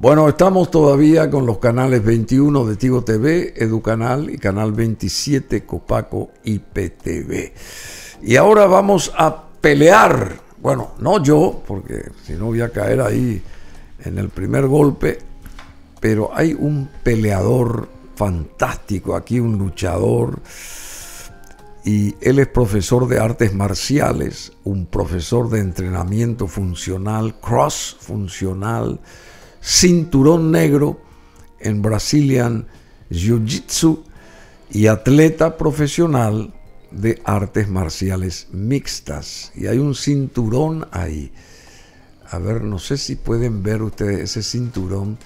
Bueno, estamos todavía con los canales 21 de Tigo TV, Educanal y Canal 27 Copaco IPTV. Y ahora vamos a pelear. Bueno, no yo, porque si no voy a caer ahí en el primer golpe, pero hay un peleador fantástico aquí, un luchador, y él es profesor de artes marciales, un profesor de entrenamiento funcional, cross funcional, cinturón negro en Brazilian Jiu-Jitsu y atleta profesional de artes marciales mixtas. Y hay un cinturón ahí. A ver, no sé si pueden ver ustedes ese cinturón.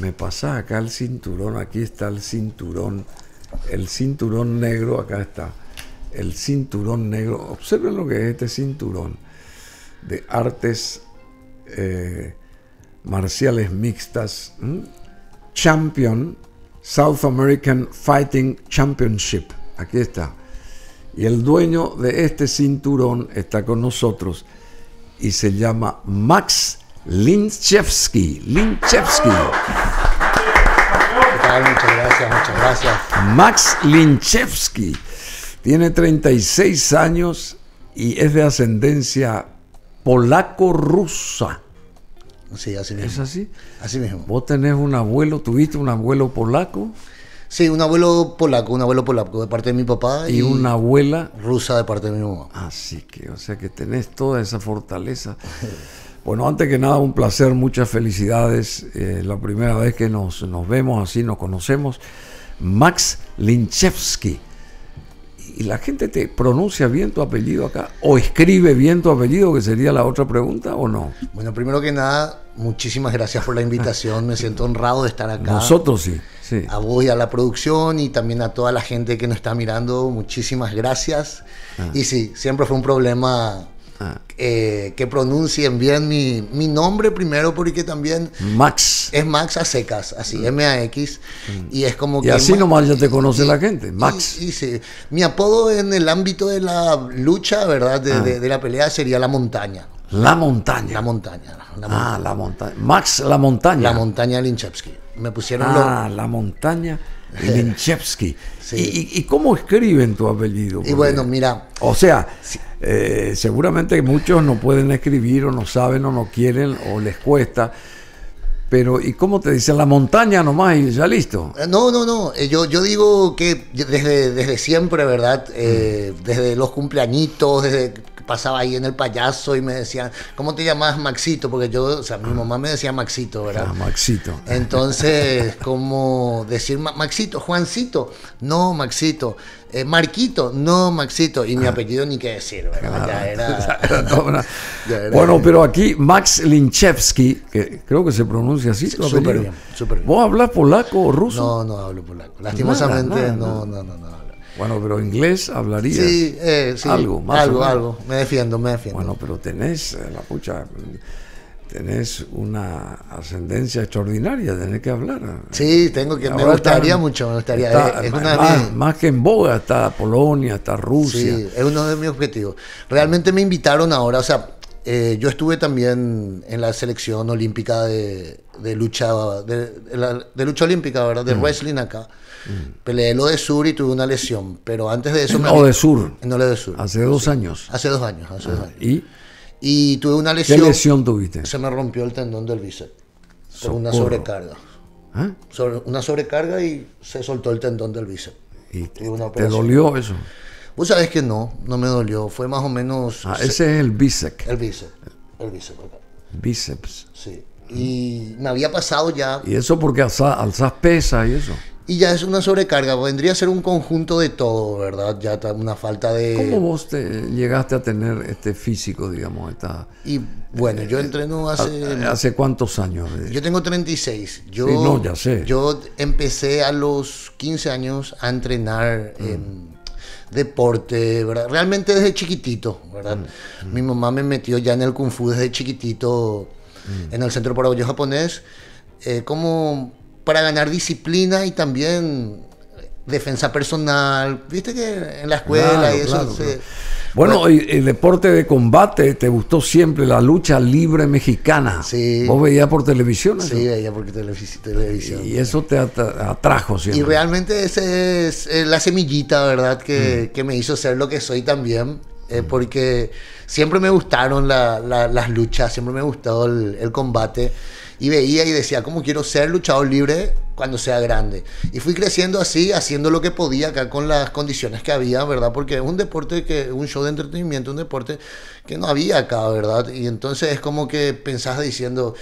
Me pasa acá el cinturón, aquí está el cinturón, el cinturón negro, acá está. El cinturón negro, observen lo que es este cinturón de artes eh, marciales mixtas, Champion, South American Fighting Championship. Aquí está. Y el dueño de este cinturón está con nosotros y se llama Max Linchevsky. Linchevsky. Muchas gracias, muchas gracias. Max Linchevsky tiene 36 años y es de ascendencia polaco-rusa. Sí, así mismo. ¿Es así? Así mismo. ¿Vos tenés un abuelo, tuviste un abuelo polaco? Sí, un abuelo polaco, un abuelo polaco de parte de mi papá. Y, una abuela rusa de parte de mi mamá. Así que, o sea que tenés toda esa fortaleza. Bueno, antes que nada, un placer, muchas felicidades. Eh, la primera vez que nos, nos vemos así, nos conocemos. Max Linchevsky. ¿Y la gente te pronuncia bien tu apellido acá? ¿O escribe bien tu apellido, que sería la otra pregunta, o no? Bueno, primero que nada, muchísimas gracias por la invitación. Me siento honrado de estar acá. Nosotros sí. Sí. A vos y a la producción y también a toda la gente que nos está mirando, muchísimas gracias. Ah. Y sí, siempre fue un problema ah. eh, que pronuncien bien mi, mi, nombre primero, porque también. Max. Es Max a secas, así, mm. M-A-X. Mm. Y es como y que. así nomás ya te conoce y, la gente, Max. Y, y, sí. Mi apodo en el ámbito de la lucha, ¿verdad? De, ah. de, de la pelea sería La Montaña. La montaña. La montaña. La montaña. Ah, la montaña. Max La Montaña. La montaña Linchevsky. Me pusieron Ah, La Montaña Linchevsky. sí. ¿Y, ¿Y, cómo escriben tu apellido? Porque, y bueno, mira. O sea, eh, seguramente muchos no pueden escribir o no saben o no quieren o les cuesta. Pero, ¿y cómo te dicen? La montaña nomás y ya listo. No, no, no. Yo, yo digo que desde, desde siempre, ¿verdad? Eh, Mm. desde los cumpleañitos, desde pasaba ahí en el payaso y me decían, ¿cómo te llamas Maxito? Porque yo, o sea, mi mamá me decía Maxito, ¿verdad? Ah, Maxito. Entonces, como decir Maxito, Juancito, no, Maxito. Eh, Marquito, no, Maxito. Y mi Ah. apellido ni qué decir, ¿verdad? Ya era. ya era- Bueno, pero aquí Max Linchevsky, que creo que se pronuncia así. Súper bien, súper bien. ¿Vos hablas polaco o ruso? No, no hablo polaco. Lastimosamente, nada, no, nada. no, no, no. Bueno, pero inglés hablarías. Sí, eh, sí. Algo, más o algo, menos. algo. Me defiendo, me defiendo. Bueno, pero tenés, eh, la pucha, tenés una ascendencia extraordinaria, tenés que hablar. sí, tengo que. Me gustaría mucho, me gustaría. está- es, es una más, más que en boga está Polonia, está Rusia. Sí, es uno de mis objetivos. Realmente me invitaron ahora, o sea, eh, yo estuve también en la selección olímpica de, de lucha, de, de la- de lucha olímpica, ¿verdad? Mm. De wrestling acá. Peleé lo de sur y tuve una lesión, pero antes de eso me No había- de sur, No lo de sur. hace dos años. Hace dos años, hace dos años. ¿Y Y tuve una qué lesión. lesión tuviste? Se me rompió el tendón del bíceps por una sobrecarga. ¿Ah? Sobre- una sobrecarga y se soltó el tendón del bíceps. ¿Y una te dolió eso? Vos sabés que no, no me dolió. Fue más o menos Ah, se- ese es el bíceps. el bíceps. El bíceps acá. Bíceps. Sí. Y me había pasado ya. Y eso porque alza- alzás pesa y eso. Y ya es una sobrecarga. Vendría a ser un conjunto de todo, ¿verdad? Ya está una falta de. ¿Cómo vos te llegaste a tener este físico, digamos? Esta, Y bueno, yo entreno hace. ¿Hace cuántos años? Yo tengo 36. Yo, Sí, no, ya sé. Yo empecé a los 15 años a entrenar Mm. en deporte, ¿verdad? Realmente desde chiquitito, ¿verdad? Mm, Mi mamá me metió ya en el Kung Fu desde chiquitito Mm. en el Centro Paraguayo Japonés, eh, como para ganar disciplina y también defensa personal. Viste que en la escuela Claro, y eso claro, se- claro. Bueno, el, deporte de combate, ¿te gustó siempre la lucha libre mexicana? Sí. ¿Vos veías por televisión? Sí, veía por televisión. Y eso te atrajo siempre. Y realmente esa es eh, la semillita, ¿verdad? Que, mm. que, me hizo ser lo que soy también. Eh, mm. porque siempre me gustaron las luchas, siempre me gustó el, el combate y veía y decía, ¿cómo quiero ser luchador libre cuando sea grande? Y fui creciendo así, haciendo lo que podía acá con las condiciones que había, ¿verdad? Porque es un deporte, que un show de entretenimiento, un deporte que no había acá, ¿verdad? Y entonces es como que pensás diciendo...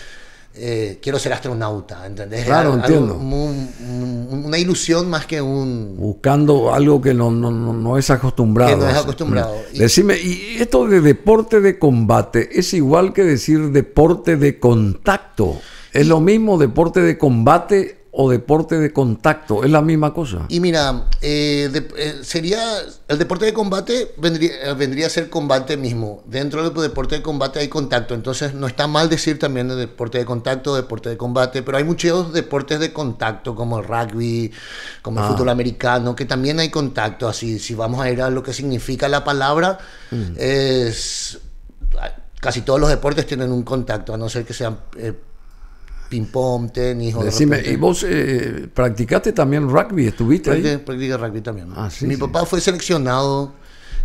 Eh, quiero ser astronauta, ¿entendés? Claro, entiendo. una ilusión más que un... Buscando algo que no, no, no es acostumbrado. Que no es acostumbrado. Decime, ¿y esto de deporte de combate es igual que decir deporte de contacto? ¿Es lo mismo deporte de combate o deporte de contacto, es la misma cosa. Y mira, eh, eh, sería el deporte de combate vendría, vendría a ser combate mismo. Dentro del deporte de combate hay contacto, entonces no está mal decir también de deporte de contacto, deporte de combate, pero hay muchos deportes de contacto como el rugby, como el ah. fútbol americano, que también hay contacto. Así, si vamos a ir a lo que significa la palabra, mm. es casi todos los deportes tienen un contacto, a no ser que sean eh, ping-pong, tenis. O Decime, ¿y vos eh, practicaste también rugby? ¿Estuviste ahí? Practiqué rugby también. Ah, Mi papá fue seleccionado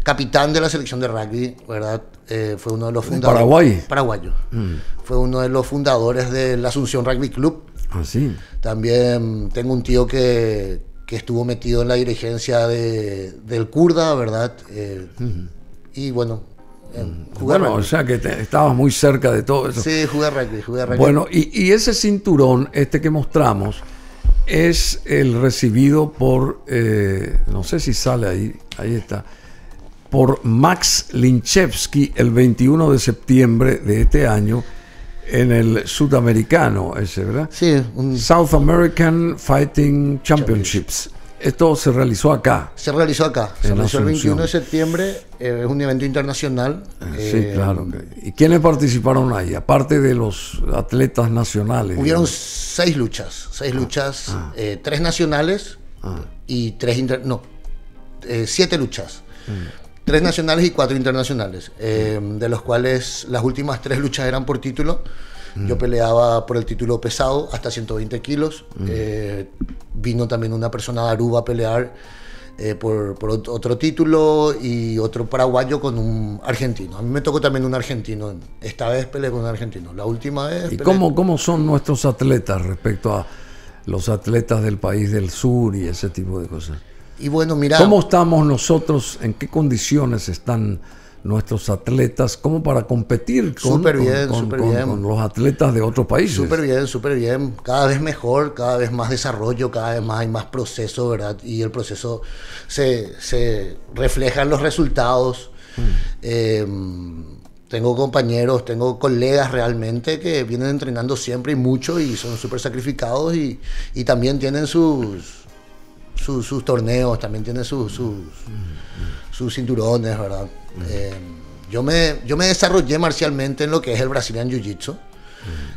capitán de la selección de rugby, ¿verdad? Eh, fue uno de los fundadores. Paraguay. Paraguayo. Mm. Fue uno de los fundadores de la Asunción Rugby Club. Ah, sí. También tengo un tío que, que estuvo metido en la dirigencia de, del Kurda, ¿verdad? Eh, y bueno, bueno, o sea que estabas muy cerca de todo eso. Sí, jugué rugby, jugué rugby. Bueno, y, ese cinturón, este que mostramos, es el recibido por, eh, no sé si sale ahí, ahí está, por Max Linchevsky el 21 de septiembre de este año en el sudamericano ese, ¿verdad? Sí. Un... South American Fighting Championships. Esto se realizó acá. Se realizó acá. Se realizó el 21 de septiembre. Eh, es un evento internacional. Ah, sí, eh, claro. ¿Y quiénes participaron ahí? Aparte de los atletas nacionales. Hubieron seis luchas. Seis ah, luchas. Ah. Eh, tres nacionales y tres inter No, siete luchas. Mm. Tres nacionales y cuatro internacionales. de los cuales las últimas tres luchas eran por título. Yo peleaba por el título pesado hasta 120 kilos. Eh, vino también una persona de Aruba a pelear eh, por, otro título y otro paraguayo con un argentino. A mí me tocó también un argentino. Esta vez peleé con un argentino. La última vez. ¿Y cómo, cómo son nuestros atletas respecto a los atletas del país del sur y ese tipo de cosas? Y bueno, mira. ¿Cómo estamos nosotros? ¿En qué condiciones están? Nuestros atletas como para competir con, los atletas de otros países. Súper bien, súper bien. Cada vez mejor, cada vez más desarrollo, cada vez más hay más proceso, ¿verdad? Y el proceso se, se refleja en los resultados. Mm. Em, tengo compañeros, tengo colegas realmente que vienen entrenando siempre y mucho y son súper sacrificados y, y, también tienen sus, sus, torneos, también tienen sus, sus, mm, mm. sus cinturones, ¿verdad? Eh, yo, me, yo me desarrollé marcialmente en lo que es el Brazilian Jiu-Jitsu.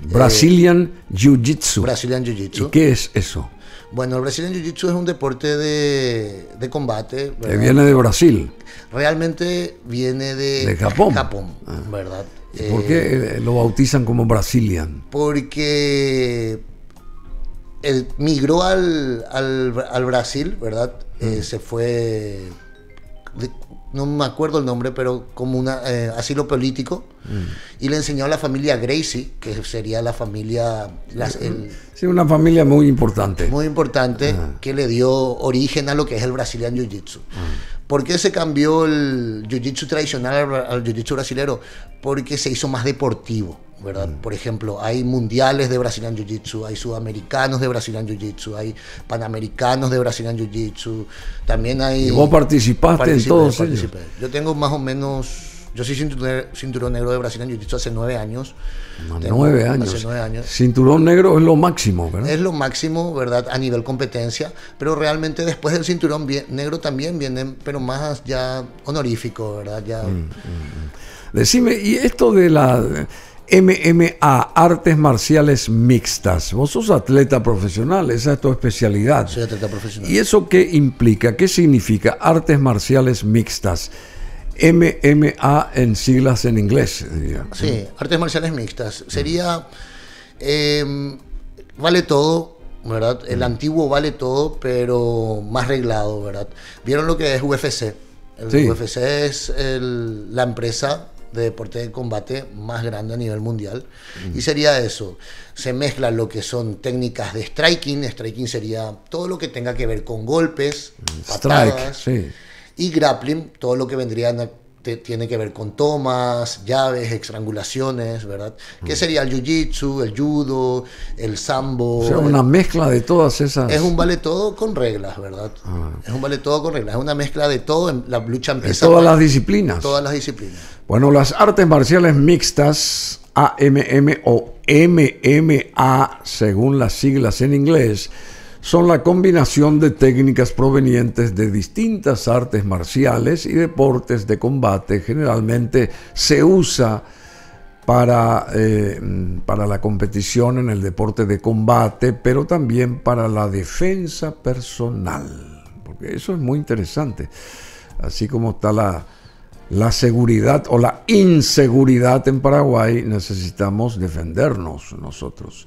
Brazilian Jiu-Jitsu. Brazilian Jiu-Jitsu. ¿Y qué es eso? Bueno, el Brazilian Jiu-Jitsu es un deporte de, de combate. Que viene de Brasil. Realmente viene de, de Japón. Japón, ah. ¿verdad? ¿Por qué eh, lo bautizan como Brazilian? Porque migró al, al, Brasil, ¿verdad? Eh, mm. se fue no me acuerdo el nombre, pero como un eh, asilo político, mm. y le enseñó a la familia Gracie, que sería la familia... sí, una familia muy importante. Muy importante, ah. que le dio origen a lo que es el Brazilian Jiu-Jitsu. ¿Por qué se cambió el Jiu-Jitsu tradicional al Jiu-Jitsu brasilero? Porque se hizo más deportivo. ¿verdad? Mm. Por ejemplo, hay mundiales de Brazilian Jiu-Jitsu, hay sudamericanos de Brazilian Jiu-Jitsu, hay panamericanos de Brazilian Jiu-Jitsu, también hay... ¿Y vos participaste en todos ellos? Yo tengo más o menos... Yo soy cinturón, negro de Brazilian Jiu-Jitsu hace nueve años. nueve años. Hace nueve años. Cinturón negro es lo máximo, ¿verdad? Es lo máximo, ¿verdad? A nivel competencia. Pero realmente después del cinturón negro también vienen, pero más ya honorífico, ¿verdad? Ya... Mm, mm, mm. Decime, ¿y esto de la MMA, artes marciales mixtas. Vos sos atleta profesional, esa es tu especialidad. Soy atleta profesional. ¿Y eso qué implica? ¿Qué significa artes marciales mixtas? MMA en siglas en inglés. Diría. Sí, artes marciales mixtas. Sería, eh, vale todo, ¿verdad? El antiguo vale todo, pero más reglado, ¿verdad? ¿Vieron lo que es UFC? El Sí. UFC es el- la empresa de deporte de combate más grande a nivel mundial. Y sería eso. Se mezcla lo que son técnicas de striking. Striking sería todo lo que tenga que ver con golpes, Strike, patadas. sí. Y grappling, todo lo que vendría te- tiene que ver con tomas, llaves, estrangulaciones, ¿verdad? ¿Qué sería el jiu-jitsu, el judo, el sambo? O sea, el- una mezcla de todas esas. es un vale todo con reglas, ¿verdad? Es un vale todo con reglas. Es una mezcla de todo. en- La lucha de empieza todas con las disciplinas. todas las disciplinas. Bueno, las artes marciales mixtas, AMM o MMA, según las siglas en inglés, son la combinación de técnicas provenientes de distintas artes marciales y deportes de combate. Generalmente se usa para, eh, para la competición en el deporte de combate, pero también para la defensa personal, porque eso es muy interesante. Así como está la, la seguridad o la inseguridad en Paraguay, necesitamos defendernos nosotros.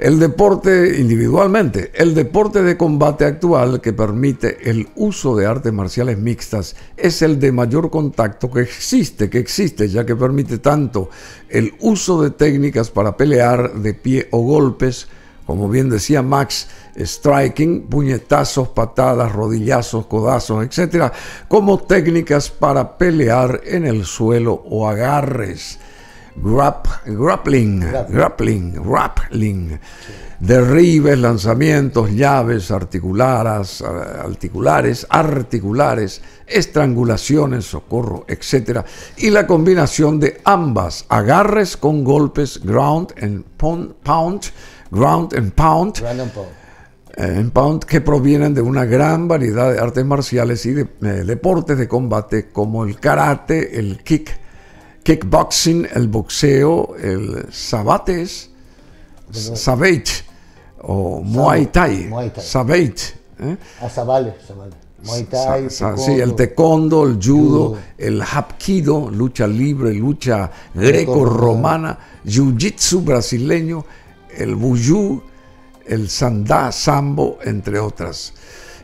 El deporte individualmente, el deporte de combate actual que permite el uso de artes marciales mixtas es el de mayor contacto que existe, que existe, ya que permite tanto el uso de técnicas para pelear de pie o golpes, como bien decía Max, striking, puñetazos, patadas, rodillazos, codazos, etc., como técnicas para pelear en el suelo o agarres. Grap, grappling, grappling, grappling, derribes, lanzamientos, llaves articulares, articulares, articulares, estrangulaciones, socorro, etc. Y la combinación de ambas, agarres con golpes, ground and pound, pound, ground and pound, Brandon Paul. eh, en Pound que provienen de una gran variedad de artes marciales y de eh, deportes de combate como el karate, el kick, kickboxing, el boxeo, el sabates, savate o muay thai, Muay Thai. savate, ¿eh? A Zabale, Zabale. Muay Thai, Sa- sa- taekwondo. sí, el taekwondo, el judo, Judo. el hapkido, lucha libre, lucha greco-romana, jiu-jitsu brasileño, el buyu, el sandá, sambo, entre otras.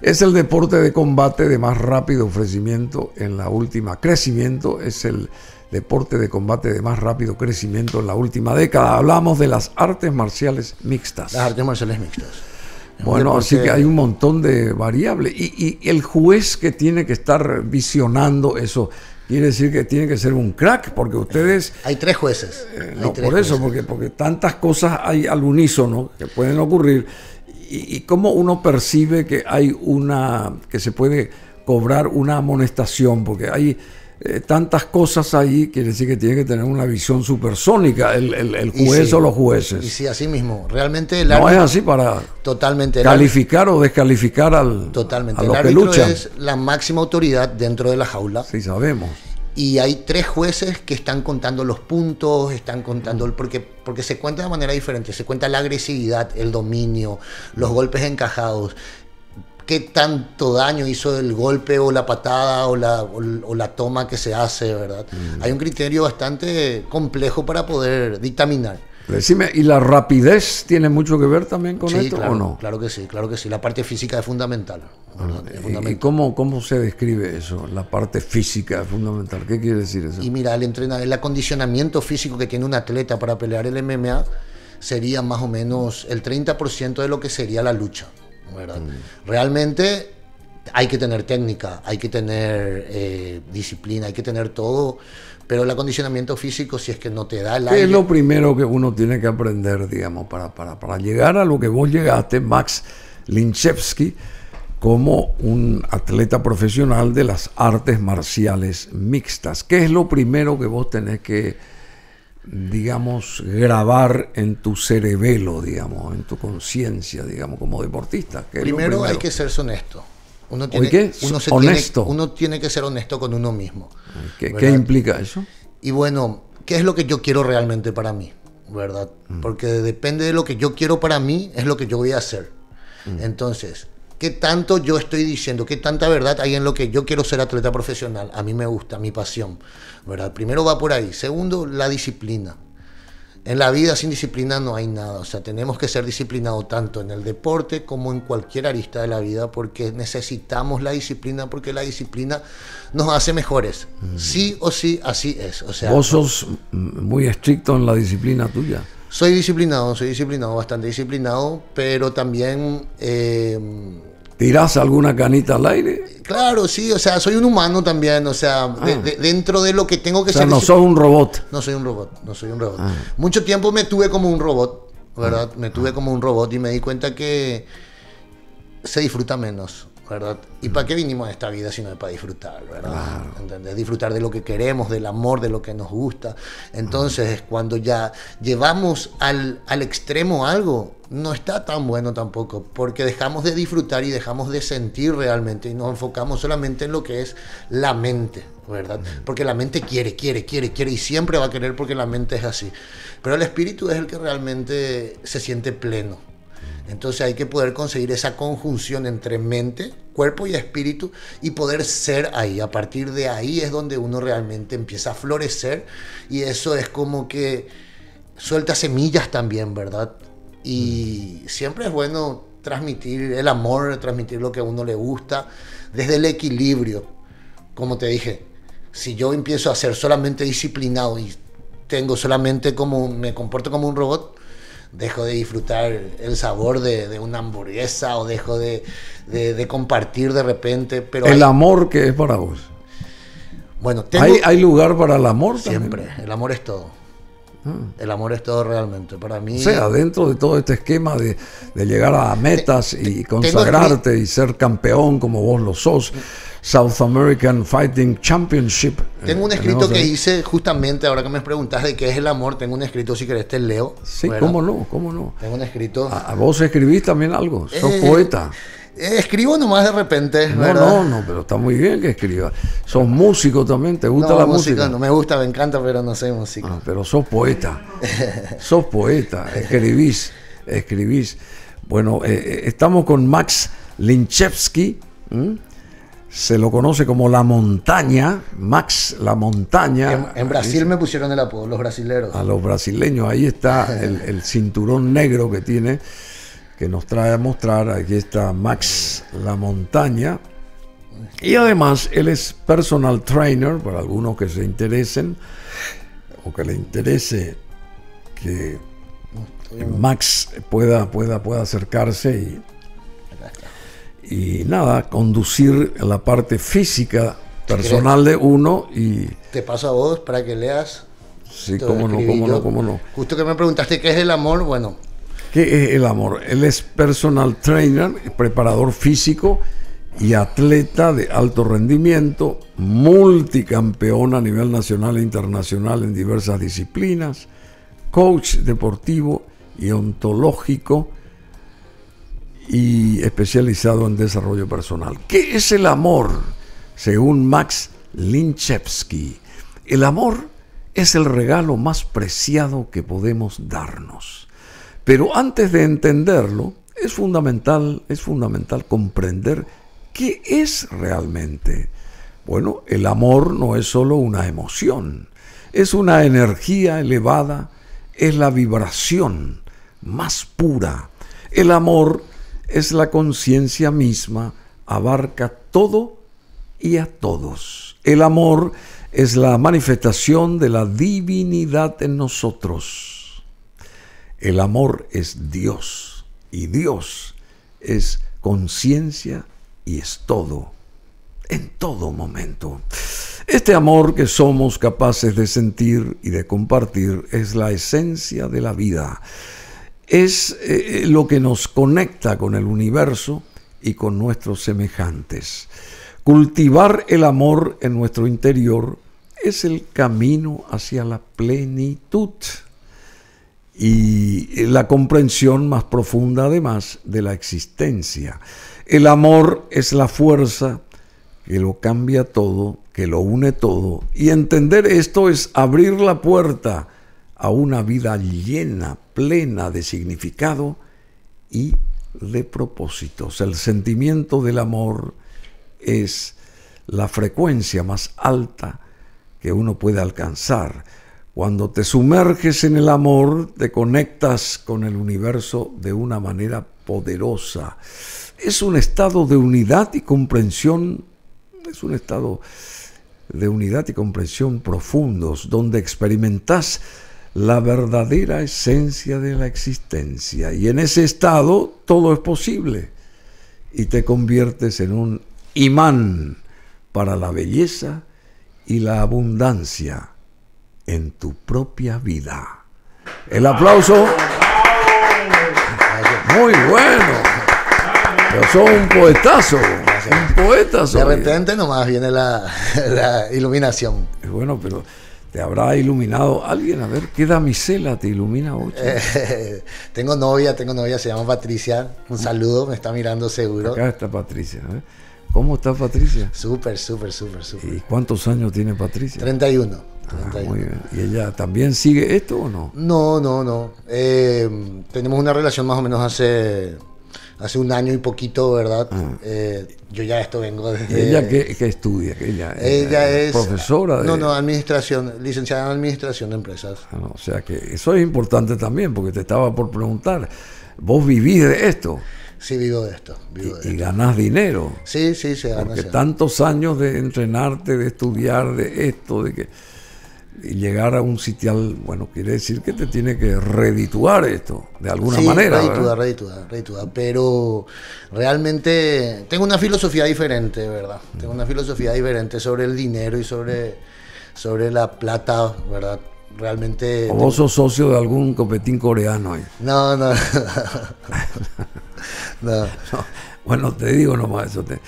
Es el deporte de combate de más rápido ofrecimiento en la última crecimiento, es el deporte de combate de más rápido crecimiento en la última década. Hablamos de las artes marciales mixtas. Las artes marciales mixtas. Es Bueno, así que hay un montón de variables. Y, y el juez que tiene que estar visionando eso, quiere decir que tiene que ser un crack, porque ustedes... Hay tres jueces. eh, Hay no, tres por eso, jueces. porque, porque tantas cosas hay al unísono que pueden ocurrir. Y, y cómo uno percibe que hay una... que se puede cobrar una amonestación, porque hay... eh, tantas cosas ahí, quiere decir que tiene que tener una visión supersónica el, el- el Y juez sí, o los Y jueces. sí, así mismo. Realmente el No es así para totalmente. el árbitro- calificar o descalificar al, Totalmente. a El los que árbitro luchan. es la máxima autoridad dentro de la jaula. Sí, sabemos. Y hay tres jueces que están contando los puntos, están contando, el- porque, porque se cuenta de manera diferente. Se cuenta la agresividad, el dominio, los golpes encajados. Qué tanto daño hizo el golpe o la patada o la, o, o la toma que se hace, ¿verdad? Hay un criterio bastante complejo para poder dictaminar. Decime, ¿y la rapidez tiene mucho que ver también con Sí, esto claro, o no? claro que sí, claro que sí. La parte física es fundamental. ¿verdad? Es ¿Y- ¿Y fundamental. cómo, cómo se describe eso? La parte física es fundamental. ¿Qué quiere decir eso? Y mira, el, entrena- el acondicionamiento físico que tiene un atleta para pelear el MMA sería más o menos el 30% de lo que sería la lucha. ¿Verdad? Realmente hay que tener técnica, hay que tener eh, disciplina, hay que tener todo, pero el acondicionamiento físico, si es que no te da el ¿Qué aire, es lo primero que uno tiene que aprender, digamos, para, para, para llegar a lo que vos llegaste, Max Linchevsky, como un atleta profesional de las artes marciales mixtas? ¿Qué es lo primero que vos tenés que, digamos, grabar en tu cerebelo, digamos, en tu conciencia, digamos, como deportista? ¿Qué es lo primero, hay que ser honesto. Uno tiene, qué? Uno, se Honesto. Tiene, uno tiene que ser honesto con uno mismo. ¿Qué, qué implica eso? Y bueno, ¿qué es lo que yo quiero realmente para mí? ¿Verdad? Porque depende de lo que yo quiero para mí, es lo que yo voy a hacer. Entonces, qué tanto yo estoy diciendo, qué tanta verdad hay en lo que yo quiero ser atleta profesional. A mí me gusta, mi pasión. ¿verdad? Primero va por ahí. Segundo, la disciplina. En la vida sin disciplina no hay nada, o sea, tenemos que ser disciplinados tanto en el deporte como en cualquier arista de la vida porque necesitamos la disciplina porque la disciplina nos hace mejores. Mm. Sí o sí, así es. O sea, Vos sos muy estricto en la disciplina tuya. Soy disciplinado, soy disciplinado, bastante disciplinado, pero también... Eh, ¿Tirás alguna canita al aire? Claro, sí, o sea, soy un humano también, o sea, ah. dentro de lo que tengo que o sea, no soy un robot. No soy un robot, no soy un robot. Ah. Mucho tiempo me tuve como un robot, ¿verdad? Me tuve como un robot y me di cuenta que se disfruta menos. ¿Verdad? ¿Y para qué vinimos a esta vida si no es para disfrutar, ¿verdad? Disfrutar de lo que queremos, del amor, de lo que nos gusta. Entonces, cuando ya llevamos al, al extremo algo, no está tan bueno tampoco, porque dejamos de disfrutar y dejamos de sentir realmente y nos enfocamos solamente en lo que es la mente, ¿verdad? Porque la mente quiere, quiere, quiere, quiere y siempre va a querer porque la mente es así. Pero el espíritu es el que realmente se siente pleno, entonces hay que poder conseguir esa conjunción entre mente, cuerpo y espíritu y poder ser ahí. A partir de ahí es donde uno realmente empieza a florecer y eso es como que suelta semillas también, ¿verdad? Y siempre es bueno transmitir el amor, transmitir lo que a uno le gusta desde el equilibrio. Como te dije, si yo empiezo a ser solamente disciplinado y tengo solamente como, me comporto como un robot, dejo de disfrutar el sabor de, una hamburguesa o dejo de, compartir de repente. Pero el amor que es para vos. Bueno, ¿Hay, lugar para el amor? Siempre, el amor es todo. Ah. El amor es todo realmente. Para mí. O sea, dentro de todo este esquema de, llegar a metas y consagrarte y ser campeón como vos lo sos, South American Fighting Championship. Tengo un escrito que hice justamente, ahora que me preguntas de qué es el amor, tengo un escrito, si querés te leo. Sí, cómo no, cómo no. Tengo un escrito. ¿A, vos escribís también algo? ¿Sos eh, poeta? Eh, escribo nomás de repente. No, no, no, pero está muy bien que escribas. Sos músico también, ¿te gusta la música? No, me gusta, me encanta, pero no soy músico. Ah, pero sos poeta. sos poeta, escribís, escribís. Bueno, eh, estamos con Max Linchevsky se lo conoce como la montaña, Max la montaña. En, Brasil me pusieron el apodo, los brasileños. A los brasileños, ahí está el, cinturón negro que tiene, que nos trae a mostrar, aquí está Max la montaña. Y además él es personal trainer, para algunos que se interesen, o que le interese que Max pueda, pueda, pueda acercarse y y nada, conducir la parte física personal de uno y... Te paso a vos para que leas. Sí, cómo no, cómo no, cómo no. Justo que me preguntaste qué es el amor, bueno. ¿Qué es el amor? Él es personal trainer, preparador físico y atleta de alto rendimiento, multicampeón a nivel nacional e internacional en diversas disciplinas, coach deportivo y ontológico y especializado en desarrollo personal. ¿Qué es el amor? Según Max Linchevsky, el amor es el regalo más preciado que podemos darnos. Pero antes de entenderlo, es fundamental, es fundamental comprender qué es realmente. Bueno, el amor no es solo una emoción, es una energía elevada, es la vibración más pura. El amor es la conciencia misma, abarca todo y a todos. El amor es la manifestación de la divinidad en nosotros. El amor es Dios y Dios es conciencia y es todo, en todo momento. Este amor que somos capaces de sentir y de compartir es la esencia de la vida es eh, lo que nos conecta con el universo y con nuestros semejantes. Cultivar el amor en nuestro interior es el camino hacia la plenitud y la comprensión más profunda además de la existencia. El amor es la fuerza que lo cambia todo, que lo une todo. Y entender esto es abrir la puerta a una vida llena, plena de significado y de propósitos. El sentimiento del amor es la frecuencia más alta que uno puede alcanzar. Cuando te sumerges en el amor, te conectas con el universo de una manera poderosa. Es un estado de unidad y comprensión, es un estado de unidad y comprensión profundos, donde experimentas la verdadera esencia de la existencia. Y en ese estado todo es posible. Y te conviertes en un imán para la belleza y la abundancia en tu propia vida. El aplauso. Muy bueno. Yo soy un poetazo. Un poeta De repente nomás viene la, la iluminación. Bueno, pero te habrá iluminado alguien. A ver, ¿qué damisela te ilumina hoy? tengo novia, tengo novia, se llama Patricia. Un saludo, me está mirando seguro. Acá está Patricia. ¿eh? ¿Cómo está Patricia? Súper, súper, súper, súper. ¿Y cuántos años tiene Patricia? 31. Ah, muy bien. ¿Y ella también sigue esto o no? No, no, no. Eh, tenemos una relación más o menos hace, hace un año y poquito, ¿verdad? Ah. Eh, yo ya esto vengo desde... ¿Ella qué, estudia? ella, ella es... ¿Profesora? No, no, administración, licenciada en administración de empresas. Ah, o sea que eso es importante también, porque te estaba por preguntar, ¿vos vivís de esto? Sí, vivo de esto. y, ganás dinero. Sí, sí, se gana. Porque tantos años de entrenarte, de estudiar, de esto, de que y llegar a un sitial, bueno, quiere decir que te tiene que redituar esto, de alguna sí, manera. Redituar, redituar, redituar, pero realmente tengo una filosofía diferente, ¿verdad? Tengo una filosofía diferente sobre el dinero y sobre, sobre la plata, ¿verdad? Realmente... ¿O vos sos socio de algún copetín coreano ahí? No, no. no. Bueno, te digo nomás eso, te,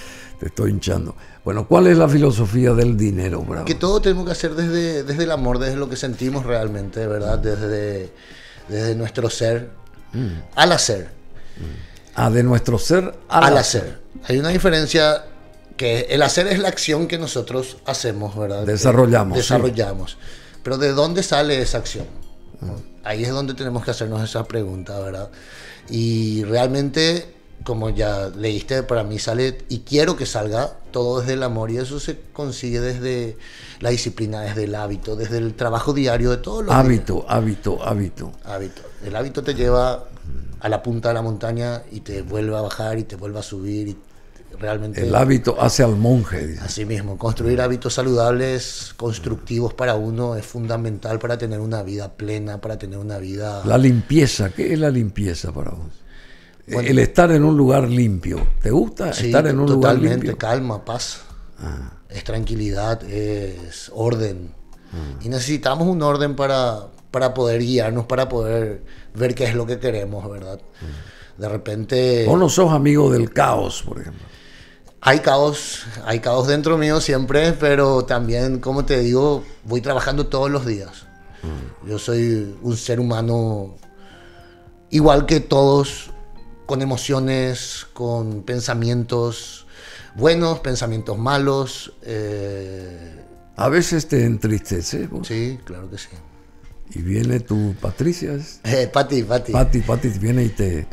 te estoy hinchando. Bueno, ¿cuál es la filosofía del dinero, Bravo? Que todo tenemos que hacer desde, desde el amor, desde lo que sentimos realmente, ¿verdad? Desde, desde nuestro ser mm. al hacer. Mm. Ah, de nuestro ser al, hacer. Hay una diferencia que el hacer es la acción que nosotros hacemos, ¿verdad? Desarrollamos. desarrollamos. Pero ¿de dónde sale esa acción? Mm. Ahí es donde tenemos que hacernos esa pregunta, ¿verdad? Y realmente como ya leíste, para mí sale y quiero que salga todo desde el amor y eso se consigue desde la disciplina, desde el hábito, desde el trabajo diario de todos los hábito, Hábito, hábito, hábito. El hábito te lleva a la punta de la montaña y te vuelve a bajar y te vuelve a subir y realmente el hábito hace al monje. Así mismo, construir hábitos saludables, constructivos para uno es fundamental para tener una vida plena, para tener una vida La limpieza, ¿qué es la limpieza para vos? El estar en un lugar limpio. ¿Te gusta estar en un lugar limpio? Totalmente, calma, paz. Ah. Es tranquilidad, es orden. Ah. Y necesitamos un orden para, para poder guiarnos, para poder ver qué es lo que queremos, ¿verdad? Ah. De repente... Vos no sos amigo del caos, por ejemplo. Hay caos, hay caos dentro mío siempre, pero también, como te digo, voy trabajando todos los días. Yo soy un ser humano igual que todos con emociones, con pensamientos buenos, pensamientos malos. Eh, a veces te entristece. Sí, claro que sí. Y viene tu Patricia. Eh, Pati, Pati. Pati, Pati viene y te,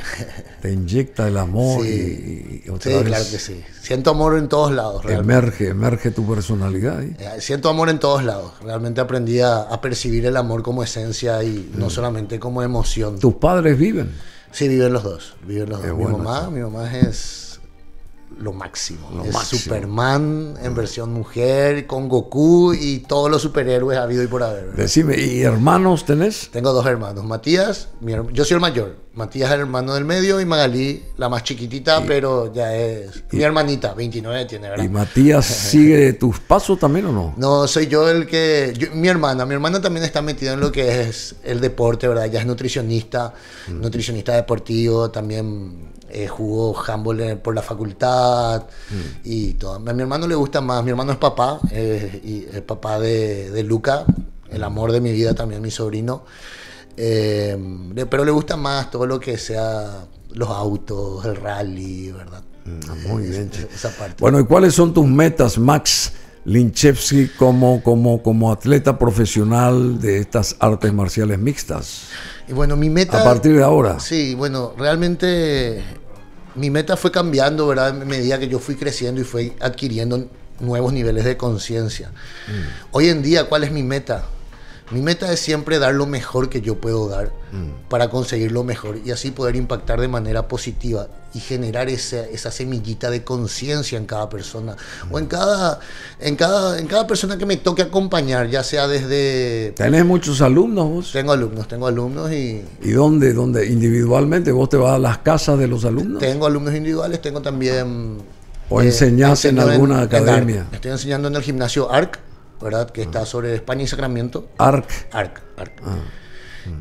te inyecta el amor. Sí, y, sí claro que sí. Siento amor en todos lados. Emerge, emerge tu personalidad. Eh, siento amor en todos lados. Realmente aprendí a, percibir el amor como esencia y no mm. solamente como emoción. ¿Tus padres viven? Sí, viven los dos. Viven los dos. mi, mamá, mi mamá es lo máximo. es Superman en versión mujer, con Goku y todos los superhéroes habido y por haber. Decime, ¿y hermanos tenés? Tengo dos hermanos. Matías, yo soy el mayor. Matías el hermano del medio y Magalí la más chiquitita, pero ya es mi hermanita, 29 tiene, ¿verdad? ¿Y Matías sigue tus pasos también o no? No, soy yo el que... mi hermana, mi hermana también está metida en lo que es el deporte, ¿verdad? Ya es nutricionista, mm. nutricionista deportivo, también eh, jugó handball por la facultad mm. y todo. A mi hermano le gusta más, mi hermano es papá, eh, y el papá de, de Luca, el amor de mi vida también, mi sobrino. Eh, pero le gusta más todo lo que sea los autos, el rally, ¿verdad? Mm, muy bien. Esa parte. Bueno, ¿y cuáles son tus metas, Max Linchevsky, como, como, como atleta profesional de estas artes marciales mixtas? Y bueno, mi meta... A partir de ahora. Sí, bueno, realmente mi meta fue cambiando, ¿verdad? A medida que yo fui creciendo y fui adquiriendo nuevos niveles de conciencia. Mm. Hoy en día, ¿cuál es mi meta? Mi meta es siempre dar lo mejor que yo puedo dar mm. para conseguir lo mejor y así poder impactar de manera positiva y generar esa, esa semillita de conciencia en cada persona o en cada, en, cada, en cada persona que me toque acompañar, ya sea desde... ¿Tenés muchos alumnos vos? Tengo alumnos, tengo alumnos y... ¿Y dónde? ¿Dónde? ¿Individualmente? ¿Vos te vas a las casas de los alumnos? Tengo alumnos individuales, tengo también... ¿O enseñás en alguna academia? estoy enseñando en el gimnasio ARC ¿verdad? Que está sobre España y Sacramento. ARC. ARC, ARC. Ah.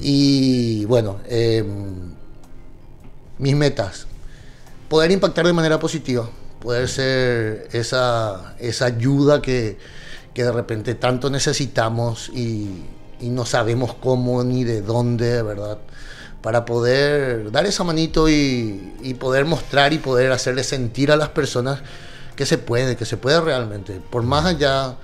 Y bueno, em, mis metas. Poder impactar de manera positiva. Poder ser esa, esa ayuda que, que de repente tanto necesitamos y, y, no sabemos cómo ni de dónde, ¿verdad? Para poder dar esa manito y, y poder mostrar y poder hacerle sentir a las personas que se puede, que se puede realmente. Por más allá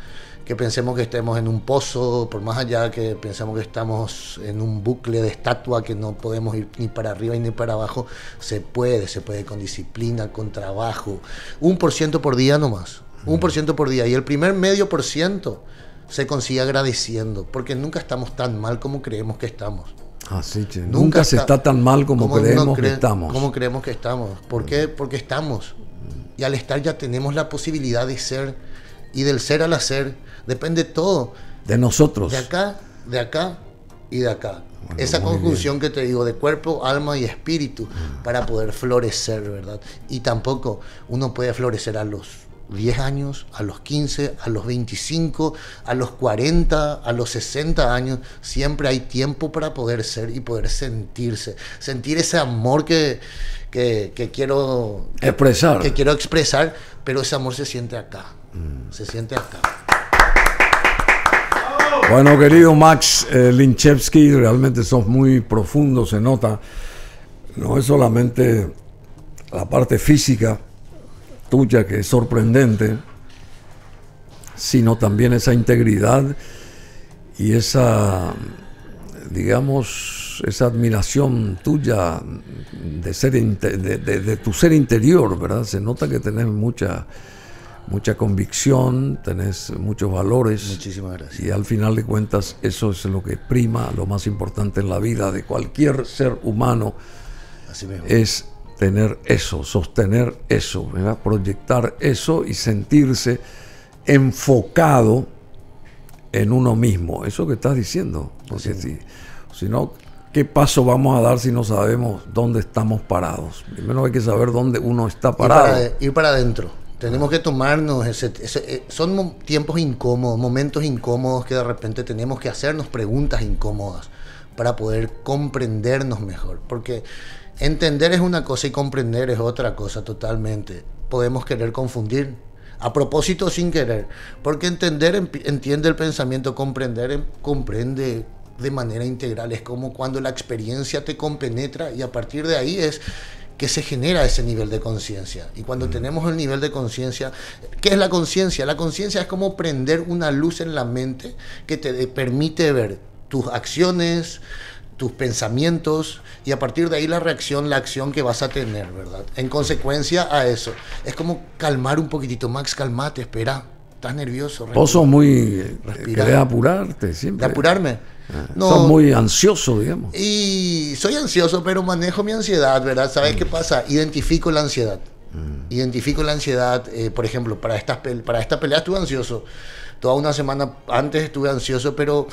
que pensemos que estemos en un pozo, por más allá que pensemos que estamos en un bucle de estatua que no podemos ir ni para arriba ni para abajo, se puede, se puede con disciplina, con trabajo, un por ciento por día nomás, un por ciento por día. Y el primer medio por ciento se consigue agradeciendo, porque nunca estamos tan mal como creemos que estamos. Así que nunca, se está, tan mal como, creemos que estamos. Como creemos que estamos. ¿Por qué? Porque estamos. Y al estar ya tenemos la posibilidad de ser y del ser al hacer depende todo. De nosotros. De acá, de acá y de acá. Esa conjunción que te digo de cuerpo, alma y espíritu para poder florecer, ¿verdad? Y tampoco uno puede florecer a los 10 años, a los 15, a los 25, a los 40, a los 60 años. Siempre hay tiempo para poder ser y poder sentirse. Sentir ese amor que, que, quiero expresar. Que quiero expresar, pero ese amor se siente acá. Se siente acá. Bueno, querido Max eh, Linchevsky, realmente sos muy profundo, se nota. No es solamente la parte física tuya que es sorprendente, sino también esa integridad y esa, digamos, esa admiración tuya de, ser de tu ser interior, ¿verdad? Se nota que tenés mucha mucha convicción, tenés muchos valores. Muchísimas gracias. Y al final de cuentas eso es lo que prima, lo más importante en la vida de cualquier ser humano. Es tener eso, sostener eso, proyectar eso y sentirse enfocado en uno mismo. Eso que estás diciendo. Porque si, si no, ¿qué paso vamos a dar si no sabemos dónde estamos parados? Primero hay que saber dónde uno está parado. ir para adentro tenemos que tomarnos eh, son tiempos incómodos, momentos incómodos que de repente tenemos que hacernos preguntas incómodas para poder comprendernos mejor, porque entender es una cosa y comprender es otra cosa totalmente. Podemos querer confundir a propósito sin querer, porque entender entiende el pensamiento, comprender em, comprende de manera integral, es como cuando la experiencia te compenetra y a partir de ahí es que se genera ese nivel de conciencia. Y cuando mm. tenemos el nivel de conciencia, ¿qué es la conciencia? La conciencia es como prender una luz en la mente que te permite ver tus acciones, tus pensamientos y a partir de ahí la reacción, la acción que vas a tener, ¿verdad? En consecuencia a eso. Es como calmar un poquitito, Max, calmate, espera, estás nervioso. Vos sos muy... Querés apurarte siempre. De apurarme. Ah, no, muy ansioso, digamos. Y soy ansioso, pero manejo mi ansiedad, ¿verdad? ¿Sabes qué pasa? Identifico la ansiedad. Mm. Identifico la ansiedad, eh, por ejemplo, para esta, para esta pelea estuve ansioso. Toda una semana antes estuve ansioso, pero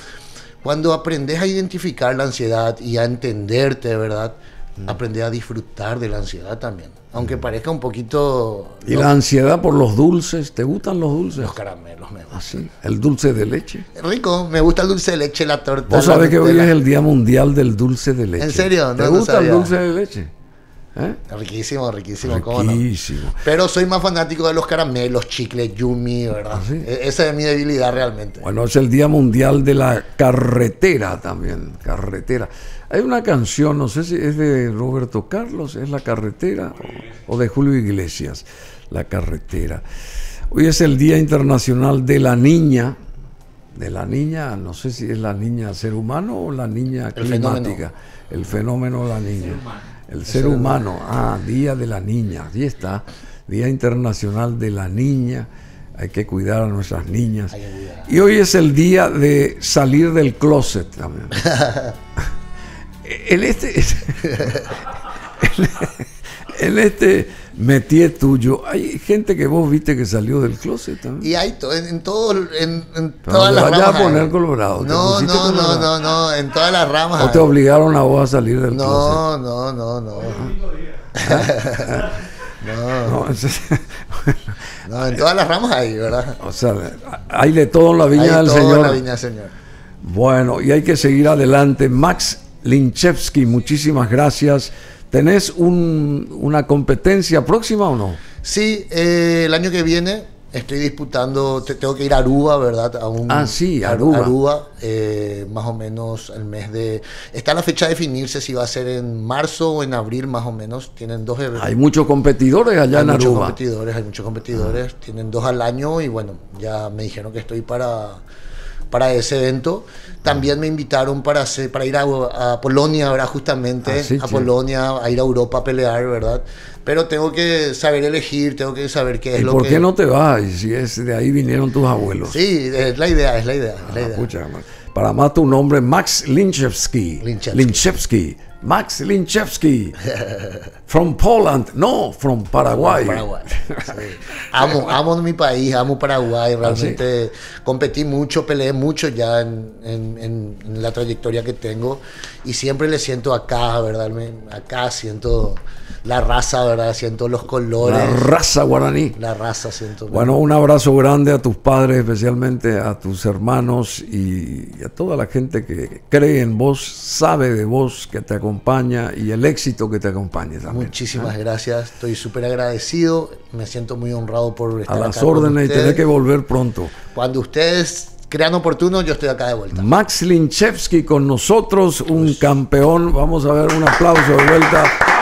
cuando aprendes a identificar la ansiedad y a entenderte, ¿verdad? Mm. Aprendes a disfrutar de la ansiedad también aunque parezca un poquito... ¿Y la ansiedad por los dulces? ¿Te gustan los dulces? Los caramelos me gustan. ¿Ah, sí? ¿El dulce de leche? Rico, me gusta el dulce de leche, la torta. Vos sabés que hoy es el Día Mundial del Dulce de Leche. ¿En serio? ¿Te gusta el dulce de leche? ¿Eh? Riquísimo, riquísimo, riquísimo. Pero soy más fanático de los caramelos, chicles, yumi, ¿verdad? ¿Ah, e-, esa es mi debilidad realmente. Bueno, es el Día Mundial de la Carretera también, carretera. Hay una canción, no sé si es de Roberto Carlos, es La Carretera, o, de Julio Iglesias, La Carretera. Hoy es el Día Internacional de la Niña, de la niña, no sé si es la niña ser humano o la niña climática, el fenómeno de la niña El ser humano. Ah, Día de la Niña. Ahí está. Día Internacional de la Niña. Hay que cuidar a nuestras niñas. Y hoy es el día de salir del closet también. en este. en este métier tuyo, hay gente que vos viste que salió del closet también. Y hay en, en, todo, en, en todas las ramas. a poner colorado. No, no, no, no, no, en todas las ramas. ¿O te obligaron a vos a salir del no, closet? No, no, no, no. no, en todas las ramas hay, ¿verdad? O sea, hay de todo en la viña hay del todo Señor. En la viña Señor. Bueno, y hay que seguir adelante. Max Linchevsky, muchísimas gracias. ¿Tenés un, una competencia próxima o no? Sí, eh, el año que viene estoy disputando, te, tengo que ir a Aruba, ¿verdad? A un, ah, sí, Aruba. Aruba, eh, más o menos el mes de... Está la fecha de definirse si va a ser en marzo o en abril, más o menos. Tienen dos eventos. Hay muchos competidores allá hay en muchos Aruba. competidores, hay muchos competidores. Ah. Tienen dos al año y bueno, ya me dijeron que estoy para para ese evento. También me invitaron para, hacer, para ir a, a, Polonia, ¿verdad? Justamente ah, sí, a sí. Polonia, a ir a Europa a pelear, ¿verdad? Pero tengo que saber elegir, tengo que saber qué es ¿Y lo por que... qué no te vas? Y si es de ahí vinieron tus abuelos. Sí, es la idea, es la idea. Es la Ah, idea. pucha, para más tu nombre, Max Linchevsky. Linchevsky. Linchevsky. Max Linchevsky. from Poland. No, from Paraguay. Paraguay. Sí. Amo, amo mi país, amo Paraguay. Realmente competí mucho, peleé mucho ya en, en, en, en, la trayectoria que tengo. Y siempre le siento acá, ¿verdad? Me, acá siento la raza, ¿verdad? Siento los colores. La raza guaraní. La raza, siento. Bueno, un abrazo grande a tus padres, especialmente a tus hermanos y a toda la gente que cree en vos, sabe de vos, que te acompaña y el éxito que te acompaña también. Muchísimas ¿eh? gracias, estoy súper agradecido, me siento muy honrado por estar A las acá órdenes y tener que volver pronto. Cuando ustedes crean oportuno, yo estoy acá de vuelta. Max Linchevsky con nosotros, un campeón. Vamos a ver un aplauso de vuelta.